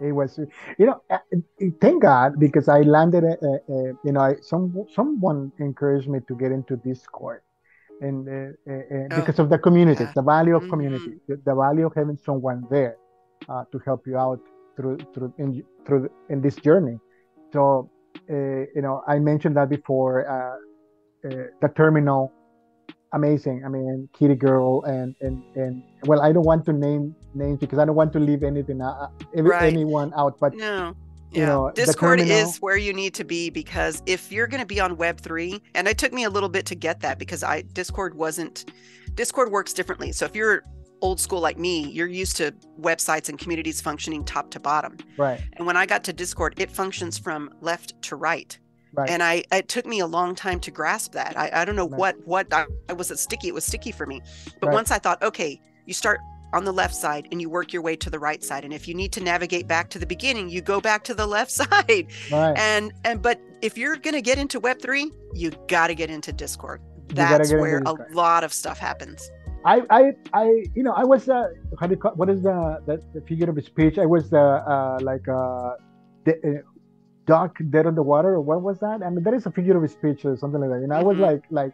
it was you know uh, thank god because i landed a, a, a, you know I, some someone encouraged me to get into discord and uh, uh, uh oh, because of the community yeah. the value of mm-hmm. community the, the, value of having someone there uh, to help you out through through in, through in this journey so uh, you know i mentioned that before the terminal amazing. I mean, Kitty Girl and and and well, I don't want to name names because I don't want to leave anything uh, right. anyone out. But no. Yeah. You know, Discord is where you need to be because if you're going to be on Web three, and it took me a little bit to get that because I Discord wasn't. Discord works differently. So if you're old school like me, you're used to websites and communities functioning top to bottom. Right. And when I got to Discord, it functions from left to right. Right. And I it took me a long time to grasp that. I, I don't know right. what what I, I was it sticky. It was sticky for me. But right. once I thought, okay, you start on the left side and you work your way to the right side. And if you need to navigate back to the beginning, you go back to the left side. Right. And and but if you're gonna get into Web three, you gotta get into Discord. That's where a lot of stuff happens. I, I, I, you know, I was, uh, how do you call, what is the, the, the figure of speech? I was, uh, uh like, uh, the, uh, duck dead on the water or what was that? I mean, that is a figure of speech or something like that. You know, mm-hmm. I was mm-hmm. like, like,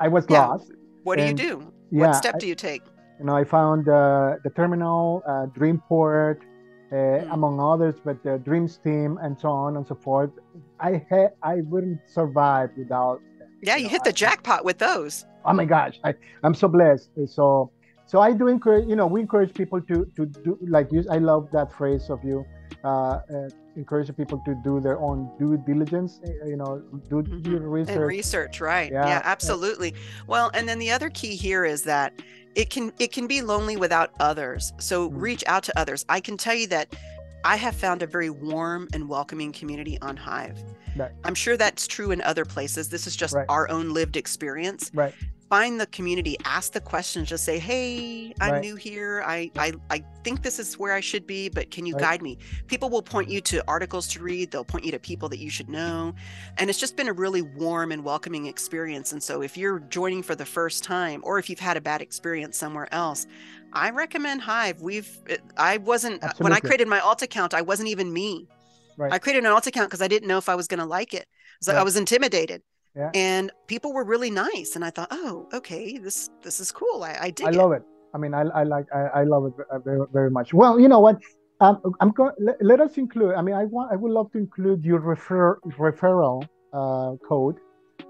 I was yeah. lost. What do and, you do? Yeah, what step I, do you take? You know, I found uh, the terminal, uh, DreemPort, uh, mm. among others, but the Dreams team and so on and so forth. I had, I wouldn't survive without. Yeah, you, you know, hit the I, jackpot with those. Oh my gosh, I, I'm so blessed. So, so I do encourage. You know, we encourage people to to do like you. I love that phrase of you. Uh, uh encourage people to do their own due diligence eh, you know do mm-hmm. your research and research right yeah, yeah absolutely well and then the other key here is that it can it can be lonely without others so mm-hmm. reach out to others i can tell you that I have found a very warm and welcoming community on Hive. Right. I'm sure that's true in other places. This is just right. our own lived experience. Right find the community ask the questions just say hey i'm right. new here. I, I i think this is where i should be but can you right. guide me? People will point you to articles to read. They'll point you to people that you should know. And it's just been a really warm and welcoming experience. And so if you're joining for the first time or if you've had a bad experience somewhere else i recommend hive. We've uh, i wasn't Absolutely. when i created my alt account i wasn't even me. Right. i created an alt account because i didn't know if i was going to like it. So i was intimidated yeah. And people were really nice, and I thought, oh, okay, this this is cool. I, I did. I love it. I mean, I, I like I, I love it very, very much. Well, you know what? Um, I'm going. Let, let, us include. I mean, I want. I would love to include your refer referral uh, code.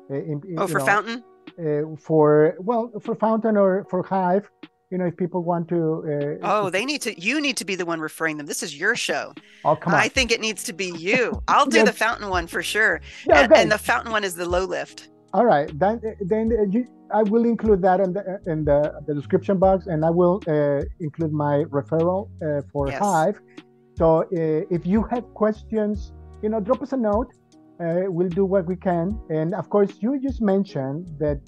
In, in, oh, for know, Fountain. Uh, for well, for Fountain or for Hive, you know, if people want to. Uh, oh, they need to. You need to be the one referring them. This is your show. Oh, come on. I think it needs to be you. I'll do the fountain one for sure. Yeah, and, and, the fountain one is the low lift. All right, then then I will include that in the in the, the description box, and I will uh, include my referral uh, for yes. Hive. So uh, if you have questions, you know, drop us a note. Uh, we'll do what we can. And of course, you just mentioned that